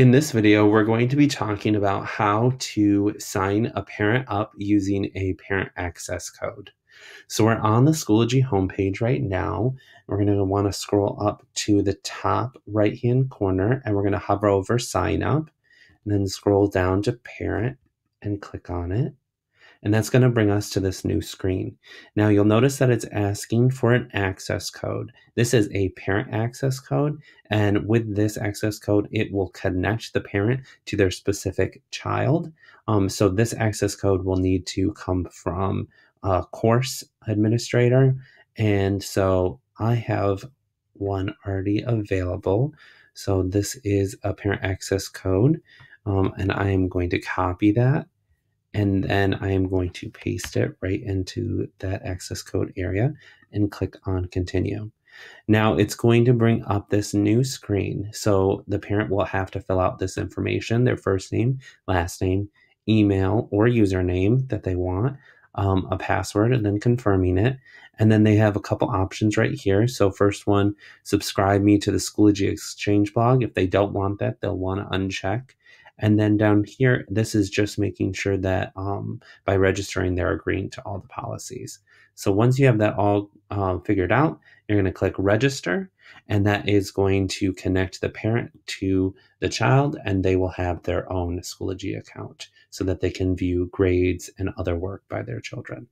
In this video, we're going to be talking about how to sign a parent up using a parent access code. So we're on the Schoology homepage right now. We're going to want to scroll up to the top right hand corner and we're going to hover over sign up and then scroll down to parent and click on it. And that's going to bring us to this new screen. Now you'll notice that it's asking for an access code. This is a parent access code. And with this access code, it will connect the parent to their specific child. Um, so this access code will need to come from a course administrator. And so I have one already available. So this is a parent access code. Um, and I am going to copy that and then I am going to paste it right into that access code area and click on continue. Now it's going to bring up this new screen. So the parent will have to fill out this information, their first name, last name, email or username that they want, um, a password, and then confirming it. And then they have a couple options right here. So first one, subscribe me to the Schoology Exchange blog. If they don't want that, they'll want to uncheck. And then down here, this is just making sure that um, by registering, they're agreeing to all the policies. So once you have that all uh, figured out, you're going to click register, and that is going to connect the parent to the child, and they will have their own Schoology account so that they can view grades and other work by their children.